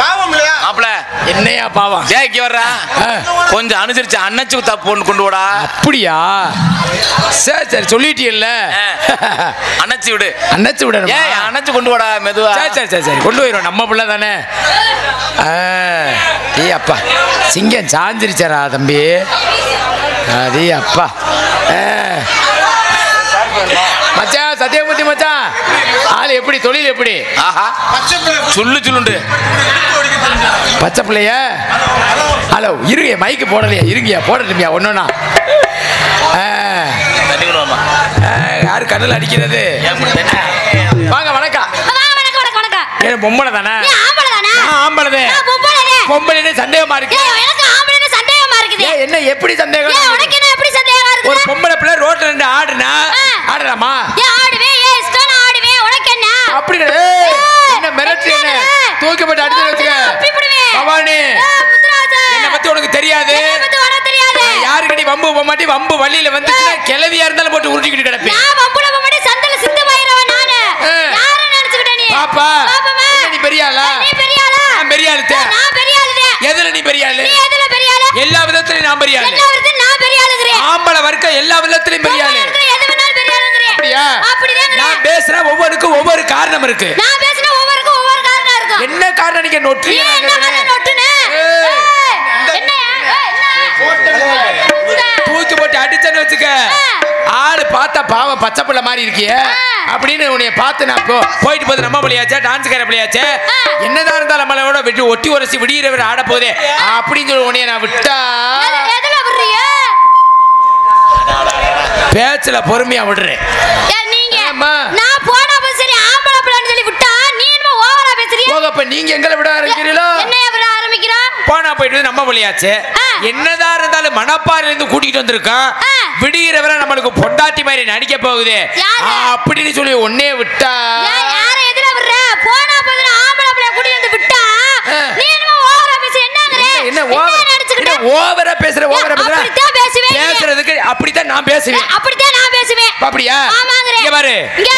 பாவம் இல்லையா? மாப்பிள என்னையா பாவம்? ஜேக்கி வர்றா. கொஞ்சம் அனுசரிச்சு அண்ணச்சு தப்பு ஒன்று கொண்டு வாடா. அப்படியா? சரி சரி சொல்லிட்டீல்ல அணைச்சி விடு. அண்ணச்சு விடணும்? ஏய் அணைச்சு கொண்டு வாடா மெதுவா. சரி சரி சரி சரி கொண்டு போயிடும் நம்ம பிள்ளை தானே. ஏய் அப்பா சிங்கம் சாஞ்சிருச்சாரா தம்பி? அதே அப்பா. மச்சான் சத்தியமூர்த்தி மச்சான். ஆள் எப்படி தொழில் எப்படி? ஆஹா. சுள்ளு சுள்ளுண்டு பச்சை பிள்ளைய? ஹலோ இருங்க மைக்கு போடலையா? இருங்கயா போடட்டுமியா ஒன்றுனா யாரு கண்ணில் அடிக்கிறது? வாங்க வணக்கம். ஏன் பொம்பளை தானே? ஏய், ஆம்பளை. பொம்பளைன்னு சந்தேகமா இருக்கு. என்ன எப்படி சந்தேகம்? ஒரு பொம்பளை பிள்ளை ரோட்ல இருந்து ஆடுனா ஆ. ஆடலாமா ஏன் ஆடுவேன் ஏன் இஷ்டம் நான் ஆடுவேன் உனக்கு என்ன? அப்படி என்ன மிரட்டு என்ன? என்ன? தூக்கி போட்டு அடிச்சு வச்சுக்க. பவானி. என்னை பத்தி உனக்கு தெரியாது. என்னை பத்தி உனக்கு தெரியாது. யாருக்கடி வம்பு போக மாட்டி வம்பு வள்ளியில வந்து கிளவியா இருந்தாலும் போட்டு உருட்டிக்கிட்டு கிடப்பேன். வம்புல போமாட்டே சந்தல சிந்து பயிரவன் நானு. ஏய். யார நினைச்சுக்கிட்ட நீ? பாப்பா. நீ பெரிய ஆளா? நீ பெரிய ஆளா? நான் பெரிய ஆளுத்தே நான் பெரிய ஆளுதே எதுல நீ பெரிய ஆளு? நீ எதுல பெரிய ஆளு? எல்லா விதத்திலையும் நான் பெரிய ஆளு என்ன வருது நான் பெரிய ஆளுகிறேன் ஆம்பளை வர்க்கம் எல்லா விதத்திலையும் பெரிய ஆளு அப்படியா? நான் பேசுறேன் ஒவ்வொருக்கும் ஒவ்வொரு காரணம் இருக்கு. நான் பேசினா ஒவ்வொருக்கும் ஒவ்வொரு காரணம் இருக்கும். என்ன காரணம் நீங்க நீ நொற்றி தூக்கி போட்டு அடிச்சேன்னு வச்சுக்க. ஆளு பார்த்தா பாவம் பச்சை பிள்ளை மாதிரி இருக்கியே. அப்படின்னு உன்னைய பார்த்து நான் போ போயிட்டு போது நம்ம பிள்ளையாச்சே டான்ஸ்கார பிள்ளையாச்சே என்னதான் இருந்தாலும் நம்மளோட விட்டு ஒட்டி உரசி விடியிறவர் ஆட போதே அப்படின்னு சொல்லி உன்னைய நான் விட்டா எது- எதுல விடுறீங்க பேச்சுல பொறுமையா விடுறேன் ஏய், நீங்க ஆமா. நான் போனா போது சரி ஆம்பளை பிள்ளைன்னு சொல்லி விட்டா நீ என்ன ஓவரா பேசுறிய? போகப்ப நீங்க எங்களை விட ஆரம்பிக்கிறீங்களோ என்னைய விட ஆரம்பிக்கிறா? போனா போயிட்டு நம்ம ஆ. என்னதான் இருந்தாலும் மணப்பாறையில இருந்து கூட்டிட்டு வந்திருக்கான். விடுகிறவரை நம்மளுக்கு பொண்டாட்டி மாதிரி நடிக்க போகுது. அப்படின்னு சொல்லி ஒன்னே விட்டா. என்ன ஓவரா என்ன, ஓவர் பேசுற ஓவரா பேசுற? அப்படித்தான் பேசுவேன் நீ. பேசுறதுக்கு அப்படித்தான் நான் பேசுவேன். அப்படித்தான் நான் பேசுவேன். அப்படியா ஆமாங்கறே. இங்க பாரு. இங்க.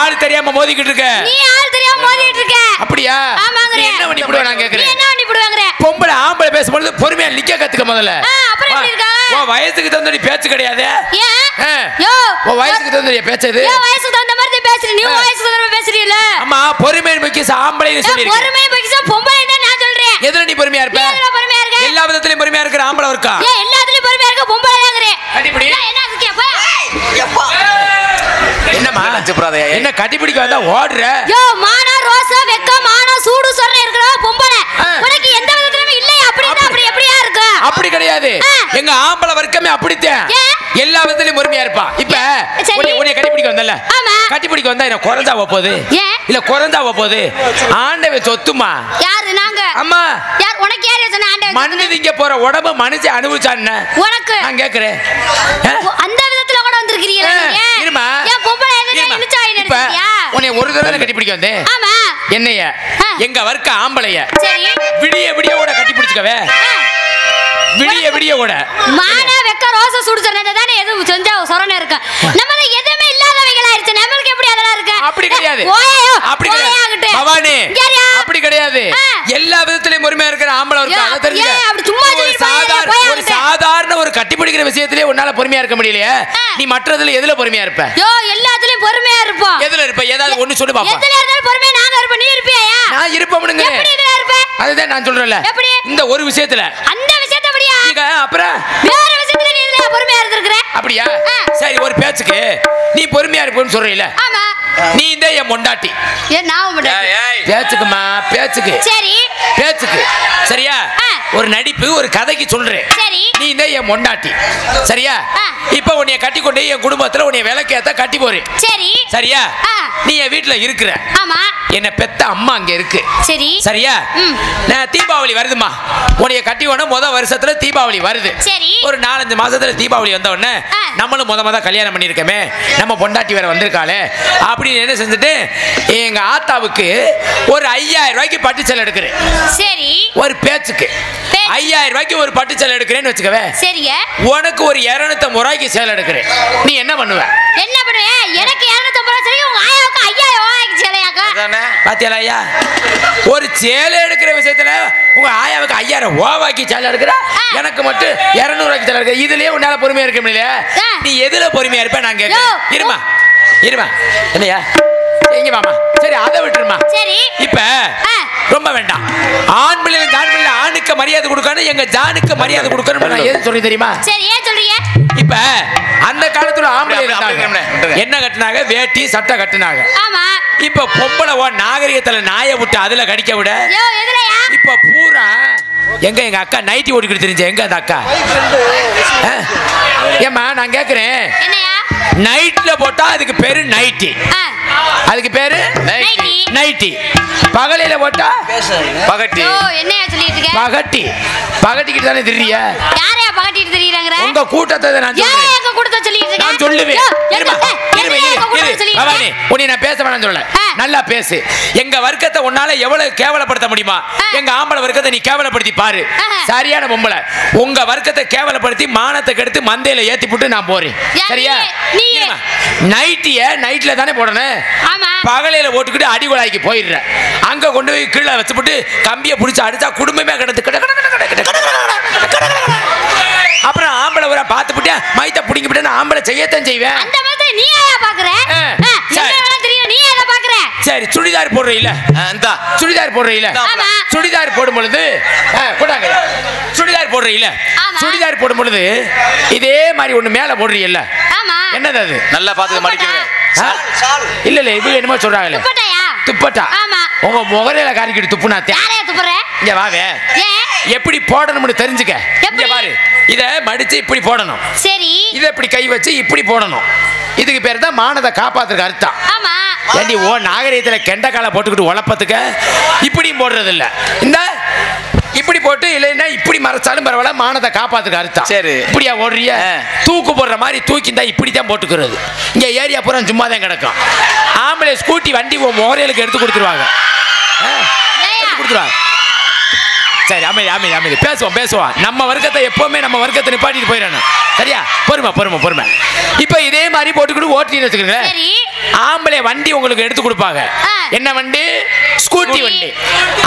ஆள் தெரியாம மோதிக்கிட்டு இருக்க. நீ ஆள் தெரியாம மோதிட்டு இருக்க. அப்படியா? ஆமாங்கறே. நீ என்ன பண்ணி நான் நீ கேக்குறேன்? என்ன பண்ணி போடுவாங்கற? பொம்பளை ஆம்பளை பேசும்பொழுது பொறுமையா நிக்க கத்துக்க முதல்ல. அப்புறம் எப்படி இருக்கா? உன் வயசுக்கு தகுந்த பேச்சு கிடையாது. யோ உன் வயசுக்கு தகுந்த பேச்சு இது ஏன் வயசுக்கு தகுந்த மாதிரி பேசுற. நீ. வயசுக்கு தகுந்த மாதிரி பேசுறீல ஆமா பொறுமை முக்கிய ஆம்பளைன்னு சொல்லியிருக்கேன். பொறுமை பகிசா பொம்பளை நான் சொல்றேன். எதுல நீ பொறுமையா இருப்ப? நீ எதுல இருக்க? எல்லா விதத்திலயும் பொறுமையா இருக்கிற ஆம்பளை இருக்கா? எல்லாத்துலயும் பொறுமையா இருக்க பொம்பளை அடிப்படி. என்ன கட்டிப்பிடிக்க வந்தா ஓடுற? யோ மானா ரோசா வெக்க மானா சூடு சொரணை இருக்கிற பொம்பளை. உனக்கு எந்த விதத்துலயும் இல்லையா? அப்படின்னா அப்படி. எப்படியா இருக்கு? அப்படி கிடையாது. எங்க ஆம்பளை வர்க்கமே அப்படித்தான்? எல்லா விதத்திலயும் பொறுமையா இருப்பா. இப்ப. உன்னை- கட்டிப்பிடிக்க வந்தல ஆமா. கட்டிப்பிடிக்க வந்தா என்ன குறைஞ்சா போகுது? இல்ல குறைஞ்சா போகுது ஆண்டவ சொத்துமா யாரு? நாங்க. அம்மா. யார்? உனக்கு யார் சொன்ன சொன்னது? திங்க போற உடம்பு மனுஷன் அனுபவிச்சான்னு உனக்கு நான் கேக்குறேன். அந்த விதத்துல கூட நீங்க? இருமா? உன்னை ஒரு தடவை கட்டிப்பிடிக்க வந்தேன். ஆமா. என்னைய. எங்க வர்க்க ஆம்பளைய. சரி. விடிய விடிய ஓட கட்டி பிடிச்சுக்கவே. விடிய விடிய ஓட. மானா வெக்க ரோச சுடு தானே எதுவும் செஞ்சா சொரணை இருக்கு? நம்ம எதுவுமே இல்லாதவங்களா ஆயிருச்சு நம்மளுக்கு எப்படி அதெல்லாம் இருக்கு? அப்படி கிடையாது ஓயோ அப்படி ஓயாகட்டு. கிடையாது பவானி இங்க யாரியா? அப்படி கிடையாது. எல்லா விதத்திலயும் பொறுமையா இருக்கிற ஆம்பளை இருக்கா சும்மா ஒரு சாதாரண ஒரு அங்கிட்டு. சாதாரண ஒரு கட்டி பிடிக்கிற விஷயத்திலே உன்னால பொறுமையா இருக்க முடியலையே. நீ மற்றதுல எதுல பொறுமையா இருப்ப? யோ எல்லாத்துலயும் பொறுமையா இருப்போம் எதுல இருப்ப? ஏதாவது ஒண்ணு சொல்லு பாப்பா எதுல இருந்தாலும் பொறுமையா நாங்க இருப்போம். நீ இருப்பியா நான் இருப்பவனுங்க எப்படி இதுல இருப்ப? அதுதான் நான் சொல்றேன்ல? இந்த ஒரு விஷயத்துல. அந்த விஷயத்தை அப்படியா அப்புறம் வேற விஷயத்துல நீ இதுல பொறுமையா இருந்திருக்கிற? அப்படியா? ஆ. சரி ஒரு பேச்சுக்கு. நீ பொறுமையா இருப்பேன்னு சொல்றீல ஆமா. நீ இந்த என் பொண்டாட்டி. ஏன் நான். பேச்சுக்குமா? பேச்சுக்கு. சரி. பேச்சுக்கு. சரியா? ஆ. ஒரு நடிப்பு ஒரு கதைக்கு சொல்றேன். சரி. நீ இந்த என் பொண்டாட்டி. சரியா? ஆ. இப்ப உன்னைய கட்டி கொண்டு என் குடும்பத்துல உன்னைய விளக்கேத்த கட்டி போறேன். சரி. சரியா? ஆ. நீ என் வீட்டுல இருக்கிற. ஆமா. என்ன பெத்த அம்மா அங்க இருக்கு. சரி. சரியா? தீபாவளி வருதுமா உன்னைய கட்டி உடனே முத வருஷத்துல தீபாவளி வருது. சரி. ஒரு நாலஞ்சு மாசத்துல தீபாவளி வந்த உடனே. நம்மளும் முத முத கல்யாணம் பண்ணியிருக்கோமே. நம்ம பொண்டாட்டி வேற வந்திருக்காளே. அப்படின்னு என்ன செஞ்சுட்டு எங்க ஆத்தாவுக்கு ஒரு ஐயாயிரம் ரூபாய்க்கு பட்டு சேலை எடுக்கிறேன். சரி. ஒரு பேச்சுக்கு. பேச்சு. ஐயாயிரம் ரூபாய்க்கு ஒரு பட்டு சேலை எடுக்கிறேன்னு வச்சுக்கவே. சரிங்க. உனக்கு ஒரு இருநூத்தம்பது ரூபாய்க்கு சேலை எடுக்கிறேன். நீ என்ன பண்ணுவ? என்ன பண்ணுவேன் எனக்கு ரூபா உங்க ஆயாவுக்கு ஐயாயிரம் பாத்தியாலா ஐயா? ஒரு சேலை எடுக்கிற விஷயத்துல உங்க ஆயாவுக்கு ஐயாயிரம் ஓவாக்கி சேலை எடுக்கிறா? எனக்கு மட்டும் இருநூறுவாய்க்கு சேலை எடுக்கிற. இதுலயே உன்னால பொறுமையா இருக்க முடியல. நீ எதுல பொறுமையா இருப்ப? நான் கேட்கிறேன். இருமா. இருமா. என்னையா இங்க வாமா. சரி அதை விட்டுருமா. சரி. இப்ப. ரொம்ப வேண்டாம். ஆண் பிள்ளைங்க ஜான் பிள்ளை ஆணுக்கு மரியாதை கொடுக்கணும் எங்க ஜானுக்கு மரியாதை கொடுக்கணும் நான் எது சொல்லி தெரியுமா? சரி ஏன் இப்ப அந்த காலத்துல ஆம்பளை. என்ன கட்டினாங்க? வேட்டி சட்டை கட்டினாங்க. ஆமா. இப்ப பொம்பளை ஓ நாகரிகத்துல நாயை விட்டு அதுல கடிக்க விட? இப்ப பூரா எங்க எங்க அக்கா நைட்டி ஓடிக்கிட்டு தெரிஞ்ச எங்க அந்த அக்கா? ஆ? ஏம்மா நான் கேக்குறேன். என்னையா நைட்ல போட்டா அதுக்கு பேரு நைட்டி. அதுக்கு பேரு? நைட்டி. பகலையில போட்டா? பகட்டி. பகட்டி. பகட்டிக்கிட்டு தானே திரிய உங்க கூட்டத்தை நான் சொல்றேன் சொல்லுவேன் பவானி? உன்னை நான் பேச வேணாம்னு சொல்லல. ஆ. நல்லா பேசு எங்க வர்க்கத்தை உன்னால எவ்வளவு கேவலப்படுத்த முடியுமா. எங்க ஆம்பளை வர்க்கத்தை நீ கேவலப்படுத்தி பாரு. சரியான பொம்பளை உங்க வர்க்கத்தை கேவலப்படுத்தி மானத்தை கெடுத்து மந்தையில ஏத்தி போட்டு நான் போறேன் சரியா. நைட்டிய நைட்ல தானே போடணும் பகலையில போட்டுக்கிட்டு அடிகுழாய்க்கு போயிடுற அங்க கொண்டு போய் கீழே வச்சுப்புட்டு கம்பியை பிடிச்சி அடிச்சா குடும்பமே கிடந்து கிட கிட கிட கிட கிட கிட கிட கிட கிட கிட கிட. அப்புறம் ஆம்பளை ஊரை பார்த்துப்புட்டு மைத்த பிடிங்கிவிட்டு நான் ஆம்பளை செய்யத்தான் செய்வேன். அந்த மாதிரி நீ ஏயா பாக்குற ஆ, ஆ, என்ன சரி. வேணா தெரியும். நீ ஏதா பாக்குற சரி சுடிதார் போடுறீல இந்தா. சுடிதார் போடுறீல ஆமா. சுடிதார் போடும் பொழுது ஆ, கொண்டாங்க சுடிதார் போடுறீல ஆமா. சுடிதார் போடும் பொழுது இதே மாதிரி ஒண்ணு மேல போடுறீல்ல? ஆமா. என்னது அது? நல்லா பார்த்து மடிக்கிறேன்? இல்ல இல்ல இது என்னமோ சொல்றாங்களே. துப்பட்டா. ஆமா. உங்க முகரையில காரிக்கிட்டு துப்புனாத்தே யாரையா துப்புற? இங்க வாவே. ஏன்? எப்படி போடணும்னு தெரிஞ்சுக்க. இங்க எப்படி? பாரு. இத மடிச்சு இப்படி போடணும். சரி. இதை இப்படி கை வச்சு இப்படி போடணும். இதுக்கு பேர் தான் மானதை காப்பாத்துறதுக்கு அர்த்தம். ஆமா. ஏண்டி ஓ நாகரீகத்துல கெண்டக்கால போட்டுக்கிட்டு உழப்பத்துக்க இப்படியும் போடுறது இல்ல இந்த இப்படி போட்டு இல்லைன்னா இப்படி மறைச்சாலும் பரவாயில்ல மானத்தை காப்பாத்துக்க அர்த்தம். சரி. இப்படியா ஓடுறிய. தூக்கு போடுற மாதிரி தூக்கி தான் இப்படி தான் போட்டுக்கிறது. இங்க ஏரியா பூரா சும்மா தான் கிடக்கும். ஆம்பளை ஸ்கூட்டி வண்டி உன் முகரையிலுக்கு எடுத்து கொடுத்துருவாங்க. எடுத்து கொடுத்துருவாங்க. சரி அமைதி அமைதி அமைதி. பேசுவோம் பேசுவோம். நம்ம வர்க்கத்தை எப்பவுமே நம்ம வர்க்கத்தை நிப்பாட்டிட்டு போயிடணும். சரியா? பொறுமை பொறுமை பொறுமை. இப்போ இதே மாதிரி போட்டுக்கிட்டு ஓட்டின்னு வச்சுக்கிறேன் ஆம்பளை வண்டி உங்களுக்கு எடுத்து கொடுப்பாங்க. என்ன வண்டி? ஸ்கூட்டி. வண்டி.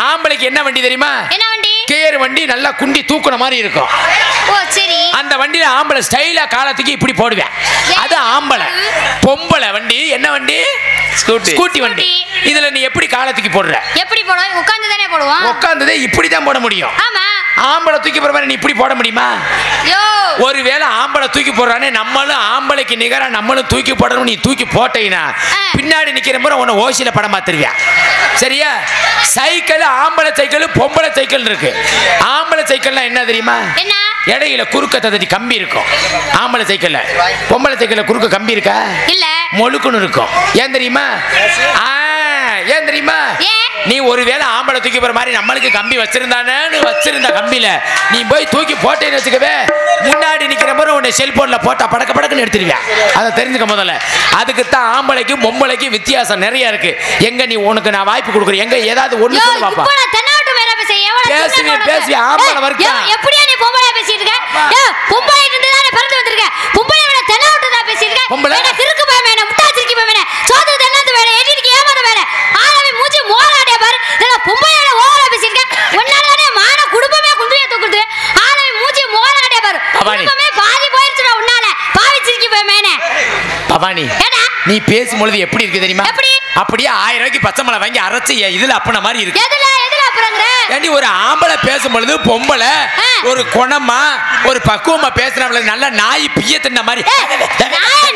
ஆம்பளைக்கு என்ன வண்டி தெரியுமா? என்ன வண்டி? கேர் வண்டி நல்லா குண்டி தூக்குன மாதிரி இருக்கும். ஓ சரி. அந்த வண்டியில ஆம்பளை ஸ்டைலா காலத்துக்கு இப்படி போடுவேன். அது ஆம்பளை. பொம்பளை வண்டி. என்ன வண்டி? ஸ்கூட்டி. ஸ்கூட்டி வண்டி. இதுல நீ எப்படி காலத்துக்கு போடுற? எப்படி போடுவோம் உட்கார்ந்து தானே போடுவோம். உட்காந்ததே இப்படி தான் போட முடியும். ஆமா. ஆம்பளை தூக்கி போற மாதிரி நீ இப்படி போட முடியுமா? ஒருவேளை ஆம்பளை தூக்கி போடுறானே நம்மளும் ஆம்பளைக்கு நிகரா நம்மளும் தூக்கி போடணும் நீ தூக்கி போட்டீங்கன்னா. பின்னாடி நிக்கிற முறை உன்னை ஓசியில படம் பார்த்துருவியா? சரியா? சைக்கிள் ஆம்பளை சைக்கிள் பொம்பளை சைக்கிள் இருக்கு. ஆம்பளை சைக்கிள்னா என்ன தெரியுமா? இடையில குறுக்க ததடி கம்பி இருக்கும். ஆம்பளை சைக்கிள்ல. பொம்பளை சைக்கிள்ல குறுக்க கம்பி இருக்கா? இல்ல. மொழுக்குன்னு இருக்கும். ஏன் தெரியுமா? ஏன் தெரியுமா? நீ ஒருவேளை ஆம்பளை தூக்கி போற மாதிரி நம்மளுக்கு கம்பி வச்சிருந்தானு வச்சிருந்த கம்பியில நீ போய் தூக்கி போட்டேன்னு வச்சுக்கவே முன்னாடி நிக்கிற மாதிரி உன்னை செல்போன்ல போட்டா படக்க படக்குன்னு எடுத்துருவியா? அதை தெரிஞ்சுக்க முதல்ல. அதுக்கு தான் ஆம்பளைக்கும் பொம்பளைக்கும் வித்தியாசம் நிறைய இருக்கு. எங்க நீ உனக்கு நான் வாய்ப்பு கொடுக்குறேன்? எங்க ஏதாவது ஒண்ணு சொல்லு பாப்பா. பேசுவி? பேசுவி, ஆம்பளை வர்க்கம். எப்படியா நீ பொம்பளையா பேசிட்டு இருக்க? பொம்பளை இருந்து தானே பிறந்து வந்திருக்க? பொம்பளை விட தென்னாவட்டு தான் பேசிட்டு இருக்க. பொம்பளை? கிறுக்கு போய் வேணா முட்டாச்சிருக்கி போய் வேணா எடிக்கு ஆளவே மூஞ்சி மோராடிய பாரு. இதெல்லாம் பொம்பளை ஓவரா பேசிட்டு இருக்க. உன்னால தானே மான குடும்பமே குண்டிய தூக்குது ஆளவே மூஞ்சி மோராடிய பாரு. குடும்பமே பாதி போயிருச்சுடா உன்னால. பாவிச்சிருக்கி போய் மேனே. பவானி ஏடா நீ பேசும்பொழுது எப்படி இருக்கு தெரியுமா? எப்படி? அப்படியே ஆயிரம் ரூபாய்க்கு பச்சை மலை வாங்கி அரைச்சு இதுல அப்பன மாதிரி இருக்கு. எதுல எதுல அப்புறங்கிற? ஏண்டி ஒரு ஆம்பளை பேசும்பொழுது பொம்பளை ஆ. ஒரு குணமா ஒரு பக்குவமா பேசுறவள நல்ல நாய் பிய தின்ன மாதிரி.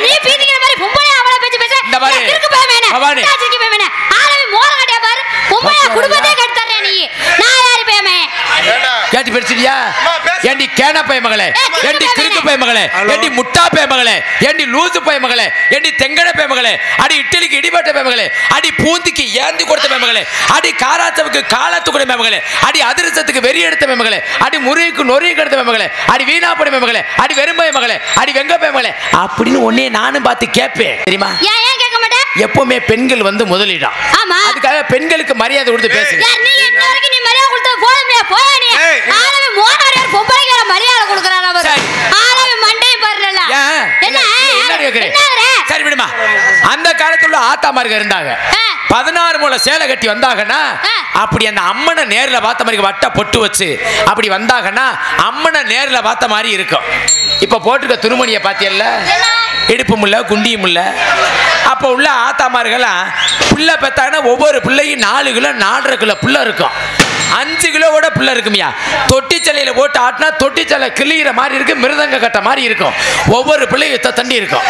நீ பீதிக்கிற மாதிரி பொம்பளை அவளை பேச்சு பேச இந்த பாரு. கிறுக்கு போய் மேனே பவானி. முட்டாச்சிருக்கி போய் மேனே ஆளவே மோர கட்டியா பாரு பொம்பளை பாத்தியா? குடும்பத்தையே கெடுத்தறே நீ நான் யாரு பேமே கேட்டு பேசிட்டியா ஏண்டி கேன பை மகளே ஏண்டி பை கிறுக்கு மகனே. பை மகளே ஏண்டி முட்டா மகளே ஏண்டி லூசு பை மகளே ஏண்டி தெங்கட மகளே அடி இட்டலிக்கு இடிபட்ட பை மகளே அடி பூந்திக்கு ஏந்தி கொடுத்த பை மகளே அடி காராச்சவுக்கு காலாத்து கூட மகளே அடி அதிரசத்துக்கு வெறி எடுத்த மகளே அடி முறிக்கு நொறியை கெடுத்த மகளே அடி வீணாப்படி பை மகளே அடி வெறும்பை மகளே அடி வெங்க பை மகளே அப்படின்னு ஒன்னே நானும் பார்த்து கேட்பேன் தெரியுமா எப்பவுமே பெண்கள் வந்து முதலிடம் அதுக்காக பெண்களுக்கு மரியாதை கொடுத்து பேசு சரி. விடுமா. அந்த காலத்துல ஆத்தாமார்கள் இருந்தாங்க. பதினாறு மூல சேலை கட்டி வந்தாங்கன்னா அப்படி அந்த அம்மனை நேரில் பார்த்த மாதிரி வட்ட பொட்டு வச்சு அப்படி வந்தாங்கன்னா அம்மனை நேரில் பார்த்த மாதிரி இருக்கும். இப்போ போட்டிருக்க திருமணியை பார்த்தியல்ல? இடுப்பும் இல்ல குண்டியும் இல்ல அப்போ உள்ள ஆத்தாமார்கள்லாம் பிள்ளை பெத்தாங்கன்னா ஒவ்வொரு பிள்ளையும் நாலு கிலோ நாலரை கிலோ பிள்ளை இருக்கும். அஞ்சு கிலோவோட பிள்ளை இருக்குமியா? தொட்டி சிலையில போட்டு ஆட்டினா தொட்டி சிலை கிளியிற மாதிரி இருக்கு மிருதங்க கட்ட மாதிரி இருக்கும். ஒவ்வொரு பிள்ளையும் இத்த தண்டி இருக்கும்.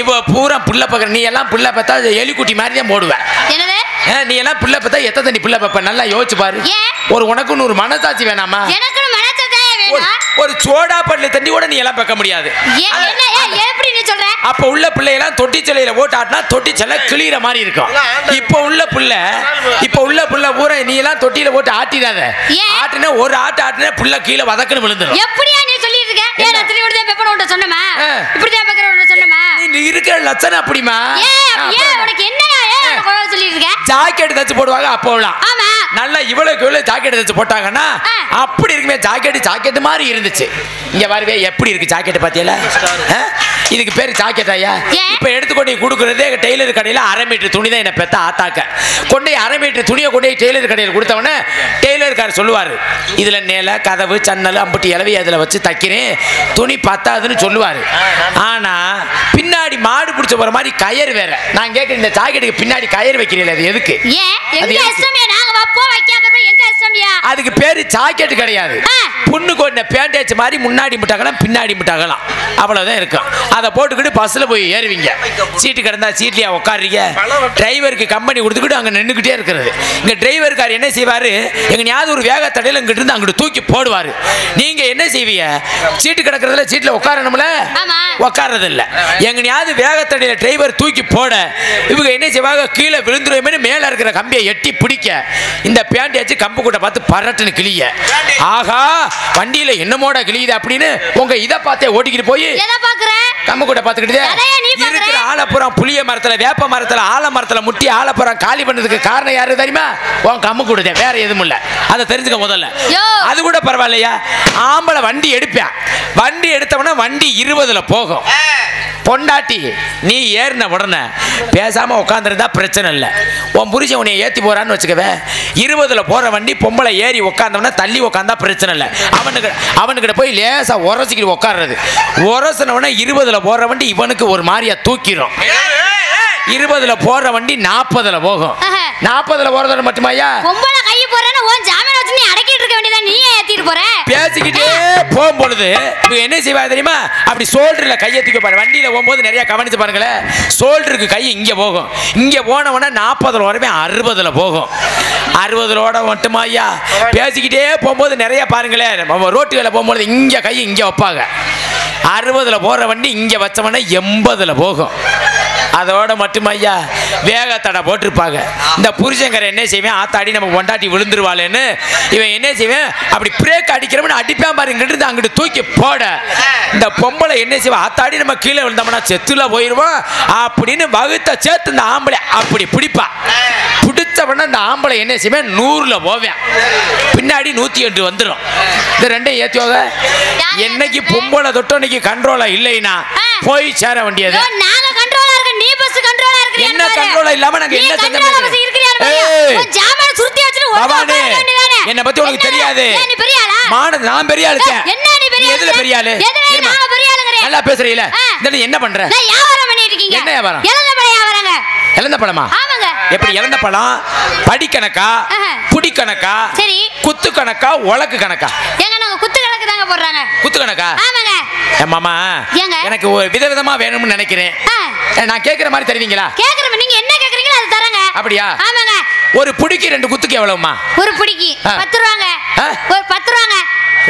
இப்போ பூரா பிள்ளை பக்கம் நீ எல்லாம் பிள்ளை பார்த்தா எலிக்குட்டி மாதிரி தான் போடுவேன் நீ எல்லாம் பிள்ளை பார்த்தா எத்த தண்ணி பிள்ளை பார்ப்ப நல்லா யோசிச்சு பாரு? ஒரு உனக்கு நூறு மனசாட்சி வேணாமா? ஒரு- சோடா பள்ளி தண்ணி கூட நீ எல்லாம் பார்க்க முடியாது. என்ன அப்ப உள்ள பிள்ளையெல்லாம் தொட்டி சிலையில போட்டு ஆட்டினா தொட்டி சிலை கிளியிற மாதிரி இருக்கும். இப்ப உள்ள பிள்ளை இப்ப உள்ள பிள்ளை பூரா நீ எல்லாம் தொட்டியில போட்டு ஆட்டிடாத? ஆட்டினா ஒரு ஆட்டு ஆட்டினா பிள்ளை கீழே வதக்குன்னு விழுந்துடும் எப்படியா நீ சொல்லிட்டு இருக்க ஏன் என்ன? நான் திரும்பி தான் பெப்பர் சொன்னமா ஆ. இப்படி தான் பெப்பர் உன்ட்ட சொன்னமா நீ இருக்கிற லட்சணம் அப்படிமா உனக்கு என்னையா சொல்லிட்டு இருக்க ஜாக்கெட் தச்சு போடுவாங்க அப்போலாம் ஆமா. நல்லா இவ்வளவுக்கு இவ்வளவு ஜாக்கெட் தச்சு போட்டாங்கன்னா. அப்படி இருக்குமே ஜாக்கெட் ஜாக்கெட் மாதிரி இருந்துச்சு. இங்க பாருவே எப்படி இருக்கு ஜாக்கெட் பாத்தியல இதுக்கு பேரு ஜாக்கெட் ஐயா? இப்ப எடுத்துக்கொண்டு கொடுக்கறதே டெய்லர் கடையில அரை மீட்டர் துணி தான் என்ன பெத்த ஆத்தாக்க. கொண்டு அரை மீட்டர் துணியை கொண்டு டெய்லர் கடையில் கொடுத்தவொடனே டெய்லர்கார் சொல்லுவாரு இதுல நேல கதவு ஜன்னல் அம்புட்டி இலவி அதுல வச்சு தைக்கிறேன். துணி பத்தாதுன்னு சொல்லுவாரு. ஆனா பின்னாடி மாடு பிடிச்ச போற மாதிரி கயர் வேற. நான் கேட்கிறேன் இந்த ஜாக்கெட்டுக்கு பின்னாடி கயர் வைக்கிறீங்களா அது எதுக்கு? அதுக்கு பேரு ஜாக்கெட் கிடையாது. புண்ணு கொண்ட பேண்டேஜ் மாதிரி முன்னாடி முட்டாகலாம் பின்னாடி முட்டாகலாம். அவ்வளவுதான் இருக்கும். அதை போட்டுக்கிட்டு பஸ்ல போய் ஏறுவீங்க. சீட்டு கிடந்தா சீட்லயா உட்காருறீங்க. டிரைவருக்கு கம்பெனி கொடுத்துக்கிட்டு அங்க நின்றுக்கிட்டே இருக்கிறது. இங்க டிரைவருக்கார் என்ன செய்வாரு? எங்கனையாவது ஒரு வேகத்தடையில் இங்கிட்டு இருந்து அங்கிட்டு தூக்கி போடுவாரு. நீங்க என்ன செய்வீங்க? சீட்டு கிடக்கிறதுல சீட்ல உட்காரணும்ல. உட்கார்றது இல்ல எங்கனையாவது வேகத்தடையில டிரைவர் தூக்கி போட இவங்க என்ன செய்வாங்க? கீழே விழுந்துருவேன்னு மேல இருக்கிற கம்பியை எட்டி பிடிக்க இந்த பேண்டியாச்சு கம்பு கூட்ட பார்த்து பரட்டுன்னு கிளிய ஆகா வண்டியில என்னமோட கிளியுது அப்படின்னு உங்க இதை பார்த்தே ஓட்டிக்கிட்டு போய் எதை பாக்குற? கம்பு கூட்ட பார்த்துக்கிட்டே அதையே நீ பார்க்கற? இருக்கிற ஆலப்புறம் புளிய மரத்துல வேப்ப மரத்துல ஆல மரத்துல முட்டி ஆலப்புறம் காலி பண்ணதுக்கு காரணம் யாரு தெரியுமா? உன் கம்பு கூடுதே வேற எதுவும் இல்ல. அதை தெரிஞ்சுக்க முதல்ல. யோ. அது கூட பரவாயில்லையா? ஆம்பளை வண்டி எடுப்பேன். வண்டி எடுத்தவனா வண்டி இருபதுல போகும். பொண்டாட்டி நீ ஏறின உடனே பேசாம உட்காந்துருந்தா பிரச்சனை இல்லை. உன் புருஷன் உன்னை ஏத்தி போறான்னு வச்சுக்கவே இருபதுல போற வண்டி பொம்பளை ஏறி உட்காந்தவனா தள்ளி உட்காந்தா பிரச்சனை இல்லை. அவனுக்கு அவனுக்கிட்ட போய் லேசா உரசிக்கிட்டு உட்கார்றது. உரசினவன இருபதுல போற வண்டி இவனுக்கு ஒரு மாதிரியா தூக்கிரும். இருபதுல போற வண்டி நாற்பதுல போகும். நாற்பதுல போறதுல மட்டுமாயா பொம்பளை கை போறேன்னு உன் ஜாமீன் வச்சு நீ அடக்கிட்டு இருக்க வேண்டியதான் நீ ஏன் ஏத்திட்டு போற? பேசிக்கிட்டே போகும் பொழுது என்ன செய்வா தெரியுமா? அப்படி சோல்டர்ல கையை தூக்கி பாரு. வண்டியில போகும்போது நிறைய கவனிச்சு பாருங்களேன் சோல்டருக்கு கை இங்க போகும். இங்க போனவொடனே நாற்பதுல வரவே அறுபதுல போகும். அறுபதுலோட மட்டுமா ஐயா? பேசிக்கிட்டே போகும்போது நிறைய பாருங்களேன் நம்ம ரோட்டுகளை போகும்போது இங்க கை இங்க வைப்பாங்க. அறுபதுல போற வண்டி இங்க வச்சவொடனே எண்பதுல போகும். அதோட மட்டும் ஐயா வேகத்தடை போட்டிருப்பாங்க. இந்த புருஷங்கரை என்ன செய்வேன்? ஆத்தாடி நம்ம பொண்டாட்டி விழுந்துருவாளேன்னு இவன் என்ன செய்வேன்? அப்படி பிரேக் அடிக்கிறவன் அடிப்பான் பாரு இங்கிட்டு இருந்து அங்கிட்டு தூக்கி போட. இந்த பொம்பளை என்ன செய்வான் ஆத்தாடி நம்ம கீழே விழுந்தோம்னா செத்துல போயிடுவோம் அப்படின்னு வகுத்த சேர்த்து இந்த ஆம்பளை அப்படி பிடிப்பா. பிடிச்சவன இந்த ஆம்பளை என்ன செய்வேன்? நூறுல போவேன். பின்னாடி நூத்தி எட்டு வந்துடும் இந்த ரெண்டையும் ஏத்தியோக என்னைக்கு பொம்பளை தொட்டோன்னைக்கு கண்ட்ரோலா இல்லைன்னா போய் சேர வேண்டியது ஐயோ, நாங்க கண்ட்ரோலா இருக்க நீ பஸ் கண்ட்ரோலா இருக்கிறியா என்ன control இல்லாம நாங்க என்ன. ஜாமீன் வச்சுட்டு பவானி, வேண்டியதானே? என்னை பத்தி உனக்கு? தெரியாது. மான நான் பெரிய ஆளு ஏய், என்ன நீ பெரிய எதுல? பெரிய ஆளு? பெரிய? நல்லா பேசுறீல. இந்த என்ன பண்ற? நான் வியாபாரம் பண்ணிட்டு இருக்கீங்க என்ன வியாபாரம்? இளந்த பழ வியாபாரங்க. இழந்த பழமா? ஆமாங்க. எப்படி இழந்த பழம்? படி கணக்கா. புடி கணக்கா? சரி. குத்து கணக்கா? உலக்கு கணக்கா? ஏங்க நாங்க குத்து கணக்கு தாங்க போடுறாங்க. குத்து கணக்கா? ஆமாங்க. மாமா? எனக்கு ஒரு விதவிதமா வேணும்னு நினைக்கிறேன். நான் கேட்குற மாதிரி தருவீங்களா கேக்குறோம் நீங்க என்ன கேக்குறீங்களோ அது தரங்க. அப்படியா? ஆமாங்க. ஒரு புடிக்கு ரெண்டு குத்துக்கு எவ்வளவுமா ஒரு பிடிக்கி. பத்து ரூபாங்க? ஒரு பத்து ரூபாங்க.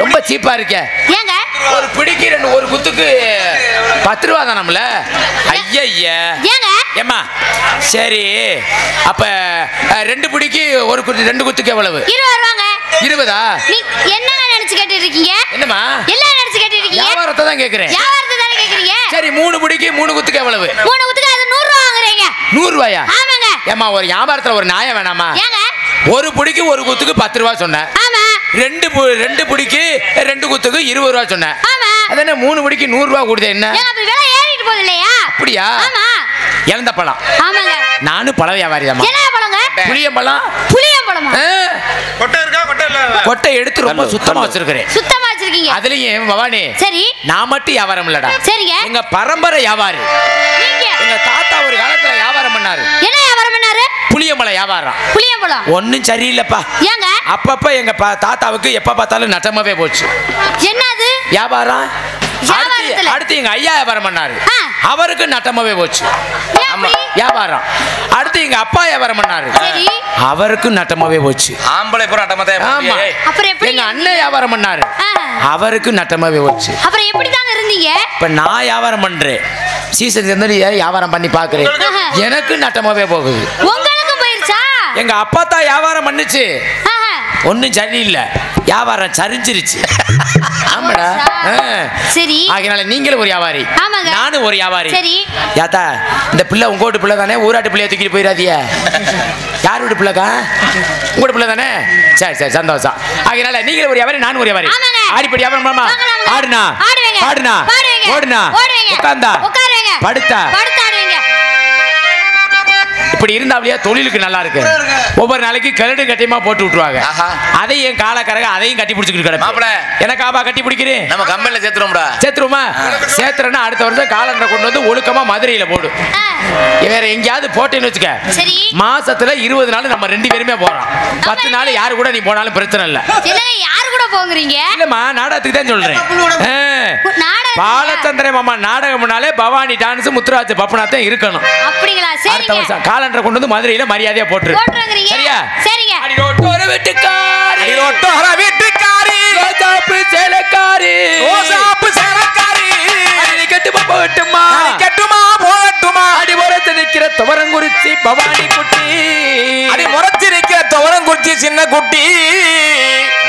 ரொம்ப சீப்பா இருக்க. ஏங்க? ஒரு பிடிக்கு ரெண்டு ஒரு குத்துக்கு பத்து ரூபா தானம்ல ஐயா ஏங்க? ஏம்மா? சரி. அப்ப ரெண்டு பிடிக்கு ஒரு குத்து ரெண்டு குத்துக்கு எவ்வளவு? இருபது ரூபாங்க. இருபதா? நீ என்னங்க நினைச்சு கேட்டுட்டு இருக்கீங்க? என்னம்மா? எல்லாம் நினைச்சு கேட்டுட்டு இருக்கீங்க? வியாபாரத்தை தான் கேட்குறேன் வியாபாரத்தை தானே கேக்குறீங்க சரி மூணு குத்துக்கு எவ்வளவு? மூணு குத்துக்கு அது நூறு ரூபா வாங்குறீங்க. நூறு ரூபாயா ஆமாங்க. ஏம்மா ஒரு வியாபாரத்துல ஒரு நியாயம் வேணாமா? ஏங்க. ஒரு பிடிக்கு ஒரு குத்துக்கு பத்து ரூபா சொன்னேன். ஆமா. ரெண்டு ரெண்டு பிடிக்கு ரெண்டு குத்துக்கு இருபது ரூபா சொன்னேன். ஆமா. அதானே மூணு பிடிக்கு நூறு ரூபா கொடுத்தேன் என்ன? அப்படியா? ஆமா. இழந்த பழம். ஆமாங்க. நானும் பழ வியாபாரி தான் என்ன பழங்க? புளியம்பழம். புளியம்பழமா? ஆ, கொட்டை எடுத்து ரொம்ப சுத்தமா வச்சிருக்கிறேன். சுத்தமா வச்சிருக்கீங்க. அதுலயும் பவானி சரி. நான் மட்டும் வியாபாரம் இல்லடா. சரிங்க. எங்க பரம்பரை வியாபாரி. நீங்க. எங்க தாத்தா ஒரு காலத்துல வியாபாரம் பண்ணாரு. என்ன வியாபாரம் பண்ணாரு? புளியம்பழம் வியாபாரம். புளியம்பழம். ஒன்னும் சரியில்லைப்பா. ஏங்க? அப்பப்ப எங்க பா- தாத்தாவுக்கு எப்ப பார்த்தாலும் நட்டமாவே போச்சு. என்னது? வியாபாரம் அடுத்து வியாபாரத்துல? அடுத்து எங்க ஐயா வியாபாரம் பண்ணாரு. அவருக்கு நட்டமாவே போச்சு. ஆமா? வியாபாரம். அடுத்து எங்க அப்பா வியாபாரம் பண்ணாரு. சரி. அவருக்கு நட்டமாவே போச்சு. ஆம்பளை பூரா அட்டமத்தே ஆமா. அப்புறம் எப்படி? எங்க அண்ணன் வியாபாரம் பண்ணாரு. அவருக்கு நட்டமாவே போச்சு. அப்புறம் எப்படி தாங்க இருந்தீங்க? இப்ப நான் வியாபாரம் பண்றேன். சீசன் சேர்ந்து வியாபாரம் பண்ணி பாக்குறேன். எனக்கு நட்டமாவே போகுது. உங்களுக்கு போயிருச்சா? எங்க அப்பா தான் வியாபாரம் பண்ணுச்சு. ஒன்றும் சரியில்லை. வியாபாரம் சரிஞ்சிருச்சு. ஆமாடா. சரி. ஆகையினால நீங்களும் ஒரு வியாபாரி. நானும் ஒரு வியாபாரி. சரி. யாத்தா இந்த பிள்ளை உங்க வீட்டு பிள்ளை தானே? ஊராட்டு பிள்ளைய தூக்கிட்டு போயிடாதிய யார் வீட்டு பிள்ளைக்கா? உங்க பிள்ளை தானே? சரி சரி சந்தோஷம். ஆகையினால நீங்களும் ஒரு வியாபாரி நானும் ஒரு வியாபாரி. ஆடிப்படி வியாபாரம். ஆடுனா பாடுவேங்க. ஓடுனா. உட்கார்ந்தா. படுத்தா. இப்படி இருந்தாவிலையா தொழிலுக்கு நல்லா இருக்கு. ஒவ்வொரு நாளைக்கு கரடு கட்டியமா போட்டு விட்டுருவாங்க. அதையும் என் காலக்கரக அதையும் கட்டி பிடிச்சிக்கிட்டு கிடக்கு. மாப்பிள. எனக்காபா கட்டி பிடிக்கிறேன் நம்ம கம்பெனில சேர்த்துறோம்டா சேர்த்துருமா சேர்த்துறேன்னா அடுத்த வருஷம் காலண்டரை கொண்டு வந்து ஒழுக்கமா மதுரையில போடு. வேற எங்கேயாவது போட்டேன்னு வச்சுக்க. சரி. மாசத்துல இருபது நாள் நம்ம ரெண்டு பேருமே போறோம். பத்து நாள் யாரு கூட நீ போனாலும் பிரச்சனை இல்ல. யாரு கூட போங்குறீங்க? இல்லம்மா நாடகத்துக்கு தான் சொல்றேன். பாலச்சந்திரன் மாமா நாடகம்னாலே பவானி டான்ஸ் முத்துராஜ் பப்பனாத்தான் இருக்கணும். அப்படிங்களா? அடுத்த சரிங்க. காலண்டரை கொண்டு வந்து மதுரையில மரியாதையா போட்டுரு போட்டுருங்கிறீங்க சரியா சரிங்க அடி ரோட்டோர வெட்டுக்காரி அடிரோட்டோர வீட்டுக்காரி ரோஜாப்பு சேலக்காரி ரோசாப்பு சேலக்காரி அடி கட்டு பாப்பா வெட்டுமா கட்டுமா போகட்டுமா அடி உரத்து நிக்கிற துவரங்குறிச்சி பவானி குட்டி அடி முறைச்சிருக்கிற துவரங்குறிச்சி சின்ன குட்டி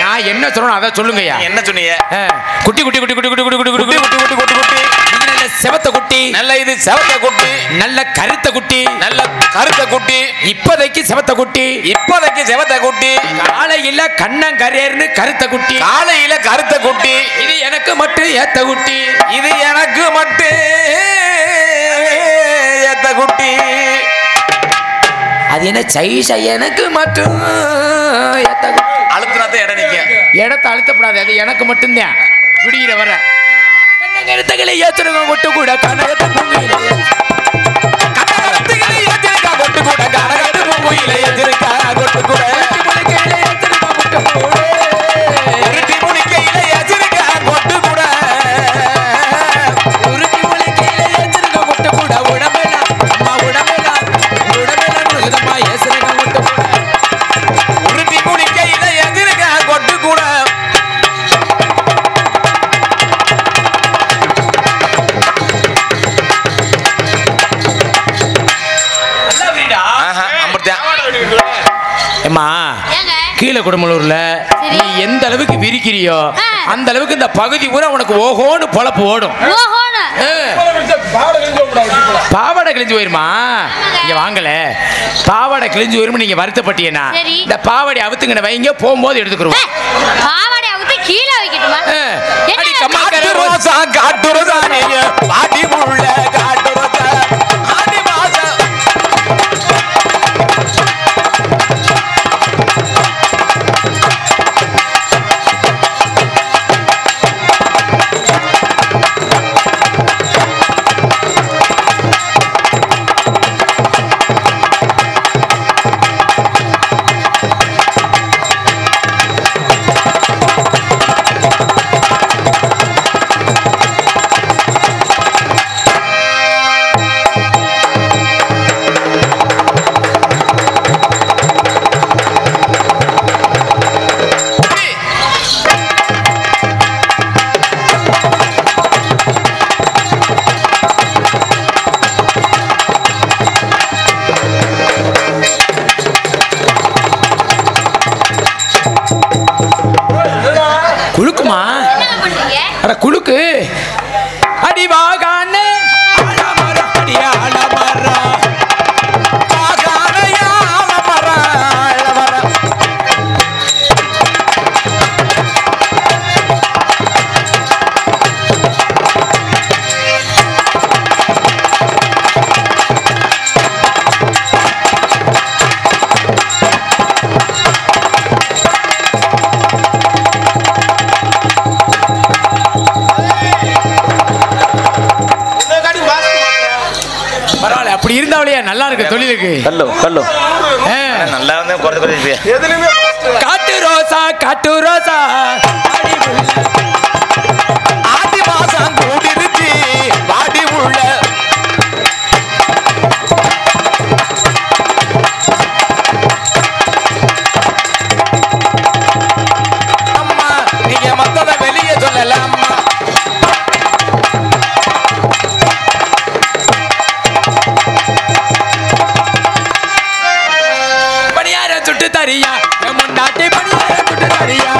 நான் என்ன சொல்லணும் அதை சொல்லுங்கய்யா என்ன சொன்னீங்க குட்டி குட்டி குட்டி குட்டி குட்டி குட்டி குட்டி குட்டி குட்டி குட்டி குட்டி குட்டி செவத்த குட்டி நல்ல இது செவத்த குட்டி நல்ல கருத்த குட்டி நல்ல கருத்த குட்டி. இப்போதைக்கு செவத்த குட்டி இப்போதைக்கு செவத்த குட்டி. காலையில கண்ணங்கரேர்னு கருத்த குட்டி காலையில கருத்த குட்டி. இது எனக்கு மட்டும் ஏத்த குட்டி. இது எனக்கு மட்டும் ஏத்த குட்டி. அது என்ன சைஸா எனக்கு மட்டும் ஏத்த குட்டி? அழுத்தினாத்தான் இடம் நிக்க. இடத்த அழுத்தப்படாது அது எனக்கு மட்டும்தான். விடுகிற வர. கண்ணங்கருத்தகளை ஏத்துறவங்க விட்டு கூட கனகத்தை குடமலூர்ல சரி. நீ எந்த அளவுக்கு விரிக்கிறியோ. அந்த அளவுக்கு இந்த பகுதி பூரா உனக்கு ஓஹோன்னு பொழப்பு ஓடும். பாவாடை கிழிஞ்சு போயிருமா? இங்க வாங்கல. பாவாடை கிழிஞ்சு போயிருமா நீங்க வருத்தப்பட்டீங்கன்னா. இந்த பாவாடை அவுத்துங்கன வைங்க போகும்போது எடுத்துக்கிறோம் பாவாடை அவுத்து கீழே வைக்கட்டுமா? காட்டு ரோசா காட்டு ரோசா நீங்க பாட்டி புள்ள காட்டு ஐயா நல்லா இருக்கு தொழிலுக்கு கல்லோ கல்லோ. நல்லா இருந்தா காட்டு ரோசா காட்டு ரோசா. हरिया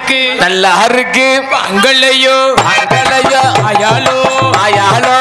அருக்கு நல்ல அருக்கு பங்களையோ பங்களையோ அயாலோ அயாலோ